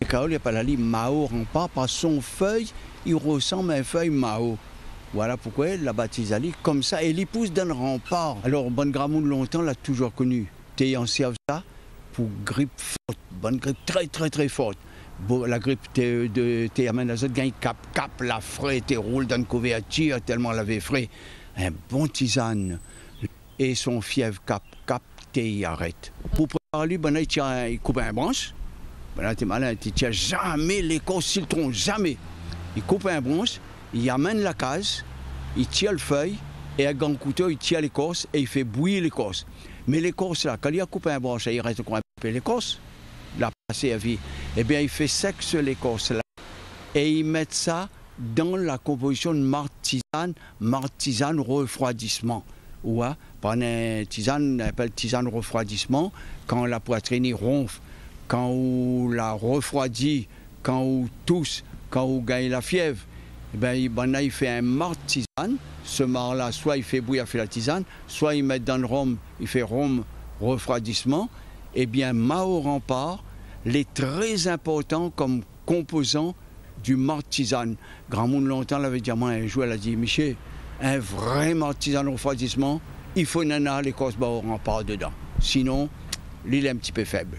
Le kaol, il appelle la Mao rempart par son feuille, il ressemble à une feuille Mao. Voilà pourquoi l'a baptisé Ali comme ça. Et l'épouse d'un rempart. Alors, Bonne Gramoun, longtemps, l'a toujours connu. T'es en serve ça pour grippe forte, bonne grippe très très très forte. La grippe, t'es de t'es amène la gagne cap cap, la frais, t'es roule dans le couverture tellement elle avait frais. Un bon tisane. Et son fièvre cap cap, t'es arrête. Pour préparer lui, ben, il coupe un branche. Là, t'es malin, tu tiens jamais l'écorce citron, jamais. Il coupe un branche, il amène la case, il tire le feuille, et avec un couteau, il tire l'écorce et il fait bouillir l'écorce. Mais l'écorce là, quand il a coupé un branche, il reste un peu l'écorce, la passé à vie, eh bien il fait sec sur l'écorce là, et il met ça dans la composition de martisane, martisane refroidissement. Ou hein, une tisane, on appelle tisane refroidissement, quand la poitrine ronfle, quand on la refroidit, quand on tousse, quand on gagne la fièvre, eh bien, il, ben il fait un marc tisane. Ce marc-là, soit il fait bouillir fait la tisane, soit il met dans le rhum, il fait rhum refroidissement. Eh bien, Mao Rempart, est très important comme composant du marc tisane. Grand monde longtemps l'avait dit à moi un jour, elle a dit, Michel, un vrai marc tisane refroidissement, il faut nana l'écorce Mao Rempart dedans. Sinon, l'île est un petit peu faible.